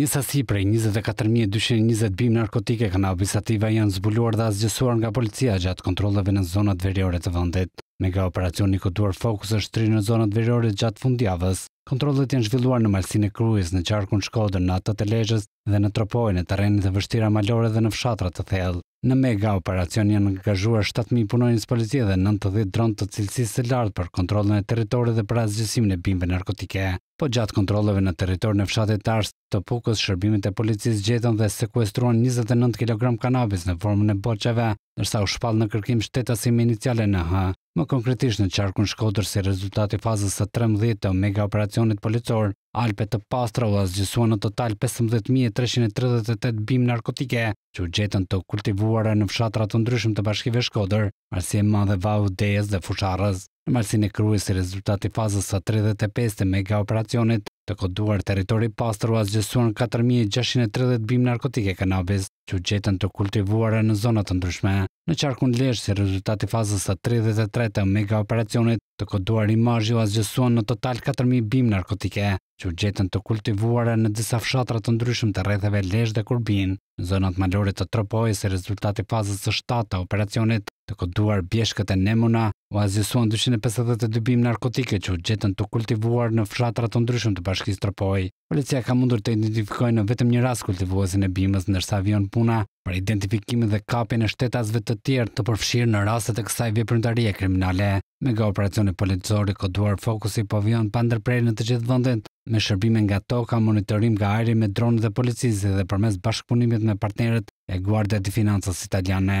Një sasi prej njëzet e katër mijë e dyqind e njëzet bimë narkotike kanabis sativa janë zbuluar dhe asgjësuar nga policia gjatë kontrolleve në zonat veriore të vendit. Megaoperacioni i koduar Fokus është shtrirë në zonat veriore gjatë fundjavës. Kontrollet janë zhvilluar në Malësinë e Krujës, në Qarkun Shkodër, në atë të Lezhës dhe në Tropojë, në terrene të vështira malore dhe në fshatra të thellë. Në megaoperacion janë angazhuar shtatëqind punonjës policie dhe nëntëdhjetë dronë të cilësisë së lartë për kontrollin e territorit dhe për asgjësimin e bimëve narkotike. Po gjatë kontrolleve në territorin e fshatit Tars të Pukës shërbimet e policisë gjetën dhe sekuestruan njëzet e nëntë kilogramë kanabis në formën e boçeve, ndërsa u shpall në kërkim shtetasi me iniciale NH. Më konkretisht në qarkun Shkodër si rezultat i fazës së trembëdhjetë të megaoperacionit policor, Alpe të Pastra u asgjësuan në total pesëmbëdhjetë mijë e treqind e tridhjetë e tetë bimë narkotike që u gjetën të kultivuara në fshatra të ndryshëm të bashkive Shkodër, Malësi e Madhe, Vau Dejës dhe Fusharrëz. Në Malësinë e Krujës si rezultat i fazës së tridhjetë e pestë të megaoperacionit të koduar Territori i Pastër u asgjësuan katër mijë e gjashtëqind e tridhjetë bimë narkotike kanabis që u gjetën të kultivuara në zona të ndryshme. Në qarkun Lezhë, si rezultat i fazës së tridhjetë e tretë të megaoperacionit, të koduar imazhi u asgjësuan në total katër mijë bimë narkotike, që u gjetën të kultivuara në disa fshatra të ndryshëm të rretheve Lezhë dhe Kurbin, në zonat malore të Tropojës, si rezultat i fazës së shtatë të operacionit, të koduar Bjeshkët e Nemuna, u asgjësuan dyqind e pesëdhjetë e dy bimë narkotike që u gjetën të kultivuar në fshatra të ndryshëm të bashkisë Tropojë. Policia ka mundur të identifikojë në vetëm një rast kultivuesin e bimës, ndërsa vijon puna për identifikimin dhe kapjen e shtetasve të tjerë të përfshirë në rastet e kësaj veprimtarie kriminale. Megaoperacioni policor i koduar Fokusi po vijon pa ndërprerje në të gjithë vendin, me shërbime nga toka, monitorim nga ajri me dronët e policisë dhe përmes bashkëpunimit me partnerët e Guardia di Financës Italiane.